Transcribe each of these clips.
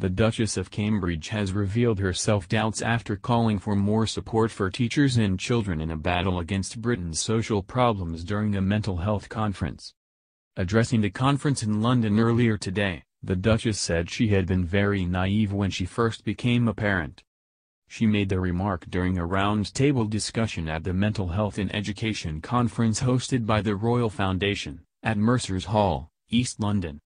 the Duchess of Cambridge has revealed her self-doubts after calling for more support for teachers and children in a battle against Britain's social problems during a mental health conference. Addressing the conference in London earlier today, the Duchess said she had been very naive when she first became a parent. She made the remark during a roundtable discussion at the Mental Health in Education conference hosted by the Royal Foundation, at Mercers Hall, East London.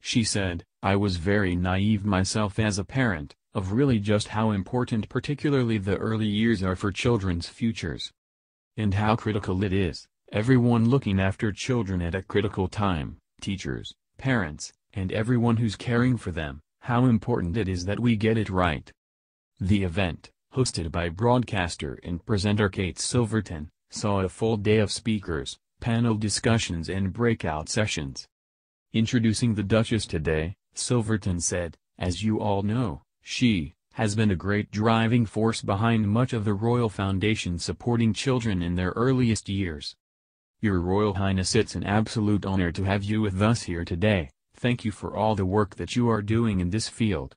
She said, I was very naive myself as a parent, of really just how important particularly the early years are for children's futures. And how critical it is, everyone looking after children at a critical time, teachers, parents, and everyone who's caring for them, how important it is that we get it right. The event, hosted by broadcaster and presenter Kate Silverton, saw a full day of speakers, panel discussions and breakout sessions. Introducing the Duchess today, Silverton said, as you all know, she has been a great driving force behind much of the Royal Foundation supporting children in their earliest years. Your Royal Highness it's an absolute honor to have you with us here today, thank you for all the work that you are doing in this field.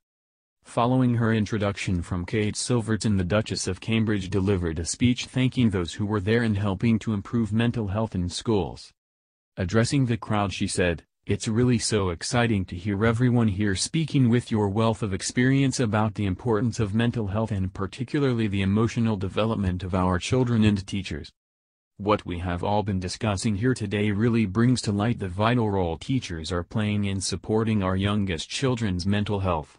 Following her introduction from Kate Silverton the Duchess of Cambridge delivered a speech thanking those who were there and helping to improve mental health in schools. Addressing the crowd she said, it's really so exciting to hear everyone here speaking with your wealth of experience about the importance of mental health and particularly the emotional development of our children and teachers. What we have all been discussing here today really brings to light the vital role teachers are playing in supporting our youngest children's mental health.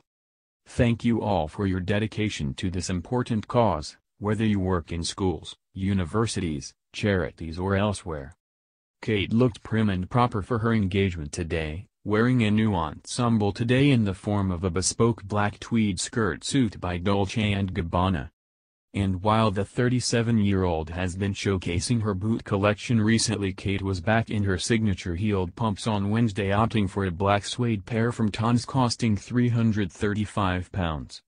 Thank you all for your dedication to this important cause, whether you work in schools, universities, charities or elsewhere. Kate looked prim and proper for her engagement today, wearing a new ensemble today in the form of a bespoke black tweed skirt suit by Dolce & Gabbana. And while the 37-year-old has been showcasing her boot collection recently Kate was back in her signature heeled pumps on Wednesday opting for a black suede pair from Tod's costing £335.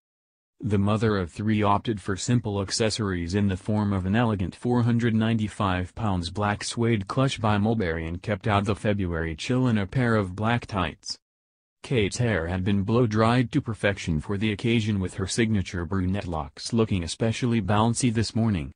The mother of three opted for simple accessories in the form of an elegant £495 black suede clutch by Mulberry and kept out the February chill in a pair of black tights. Kate's hair had been blow-dried to perfection for the occasion with her signature brunette locks looking especially bouncy this morning.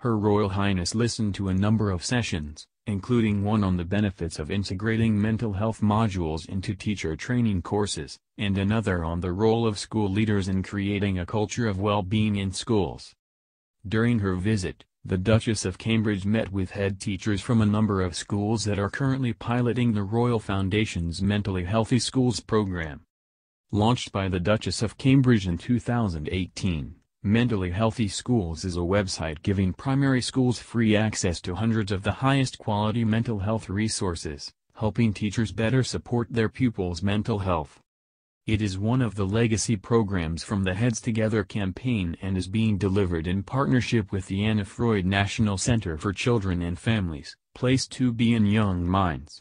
Her Royal Highness listened to a number of sessions, including one on the benefits of integrating mental health modules into teacher training courses, and another on the role of school leaders in creating a culture of well-being in schools. During her visit, the Duchess of Cambridge met with head teachers from a number of schools that are currently piloting the Royal Foundation's Mentally Healthy Schools program. Launched by the Duchess of Cambridge in 2018, Mentally Healthy Schools is a website giving primary schools free access to hundreds of the highest quality mental health resources, helping teachers better support their pupils' mental health. It is one of the legacy programs from the Heads Together campaign and is being delivered in partnership with the Anna Freud National Center for Children and Families, Place to Be in Young Minds.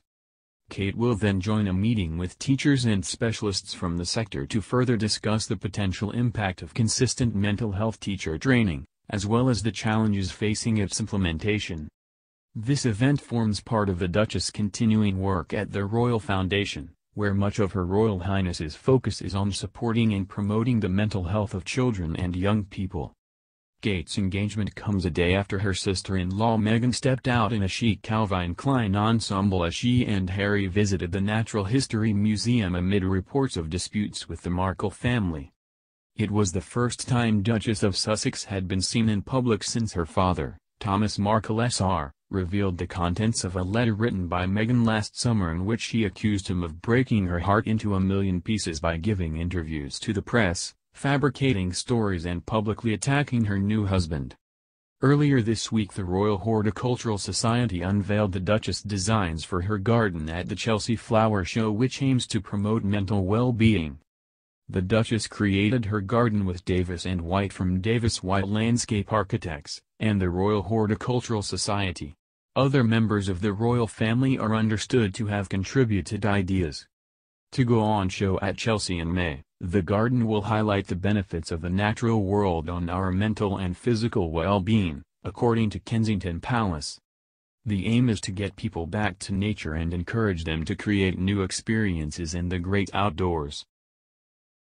Kate will then join a meeting with teachers and specialists from the sector to further discuss the potential impact of consistent mental health teacher training, as well as the challenges facing its implementation. This event forms part of the Duchess' continuing work at the Royal Foundation, where much of Her Royal Highness's focus is on supporting and promoting the mental health of children and young people. Kate's engagement comes a day after her sister-in-law Meghan stepped out in a chic Calvin Klein ensemble as she and Harry visited the Natural History Museum amid reports of disputes with the Markle family. It was the first time Duchess of Sussex had been seen in public since her father, Thomas Markle Sr., revealed the contents of a letter written by Meghan last summer in which she accused him of breaking her heart into a million pieces by giving interviews to the press, fabricating stories and publicly attacking her new husband. Earlier this week the Royal Horticultural Society unveiled the Duchess designs for her garden at the Chelsea Flower Show which aims to promote mental well-being. The Duchess created her garden with Davies and White from Davies White Landscape Architects, and the Royal Horticultural Society. Other members of the royal family are understood to have contributed ideas. To go on show at Chelsea in May, the garden will highlight the benefits of the natural world on our mental and physical well-being, according to Kensington Palace. The aim is to get people back to nature and encourage them to create new experiences in the great outdoors.